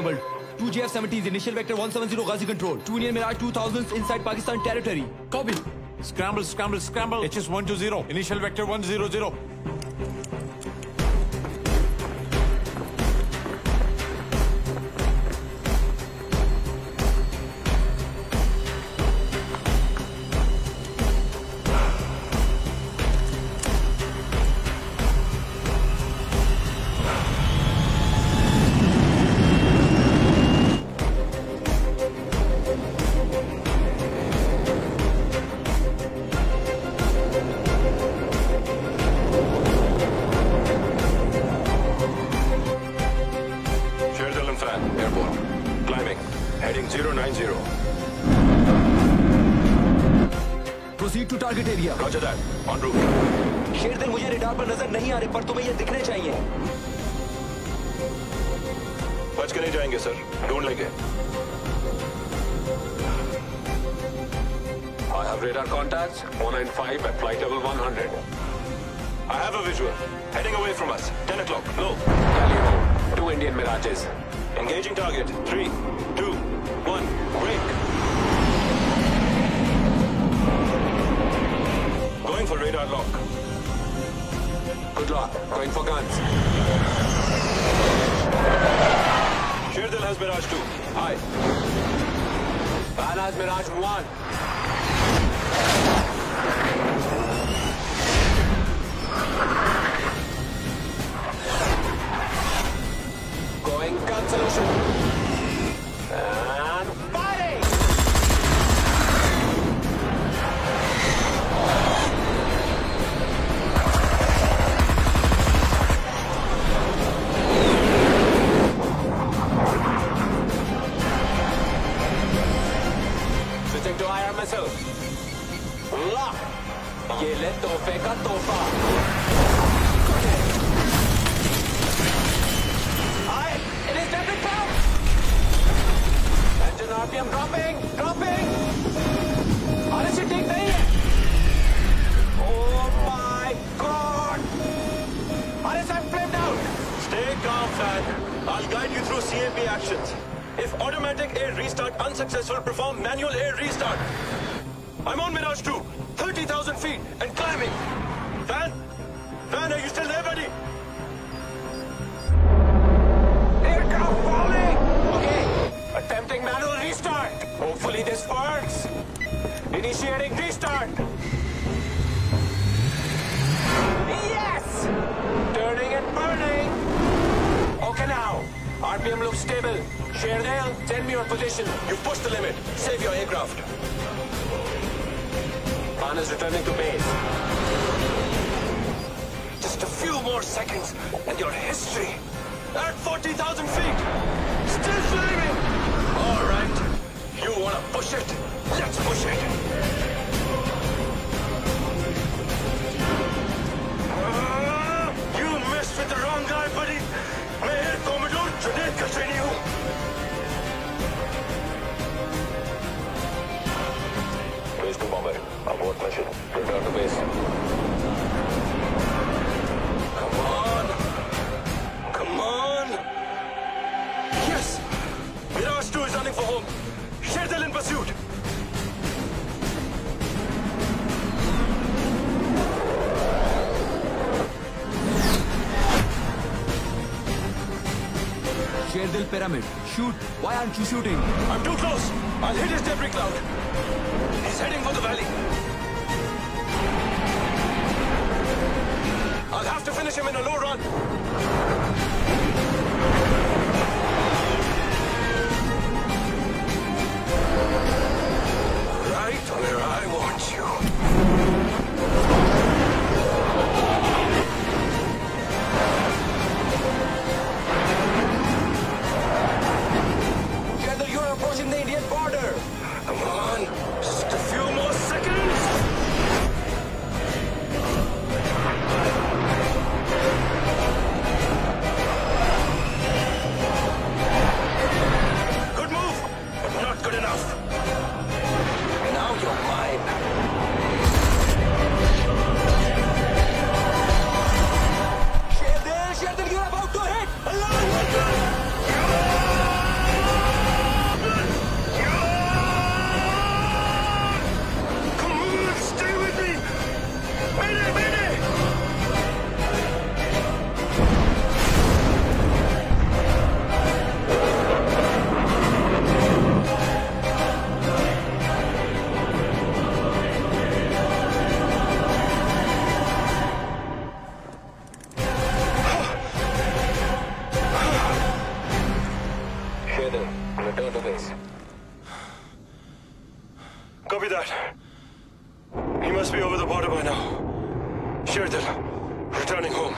scrambled. Two JF-17s, initial vector 170 Ghazi control. Two Indian Mirage 2000s inside Pakistan territory. Copy. Scramble, scramble, scramble. HS-120. Initial vector 100. Proceed to target area. Roger that. En route. शेरदिल मुझे radar पर नज़र नहीं आ रहे पर तुम्हें ये दिखने चाहिए बच के नहीं जाएँगे सर ढूंढ लेंगे I have radar contacts 195 at flight level 100. I have a visual. Heading away from us. 10 o'clock. Low. Galileo, two Indian Mirages. Engaging target. 3, 2, 1. Break. Going for guns. Sherdil has Mirage 2. Hi. Van has Mirage 1. Going gun ayarması. La! Yele tofeka tofa. I... It is deadly power! Engine RPM dropping! Dropping! Honestly, take the hit! Oh my god! Honest, I'm flipped out! Stay calm, Fan. I'll guide you through CMB actions. If automatic air restart unsuccessful, perform manual air restart. I'm on Mirage 2, 30,000 feet, and climbing. Fan? Fan, are you still there, buddy? Aircraft falling! Okay, attempting manual restart. Hopefully this works. Initiating restart. RPM looks stable. Sherdil, send me your position. You've pushed the limit. Save your aircraft. Khan is returning to base. Just a few more seconds, and your history. At 40,000 feet. Still flaming. All right. You want to push it? Let's push it. Pyramid. Shoot. Why aren't you shooting? I'm too close. I'll hit his debris cloud. He's heading for the valley. Copy that. He must be over the border by now. Sherdil, returning home.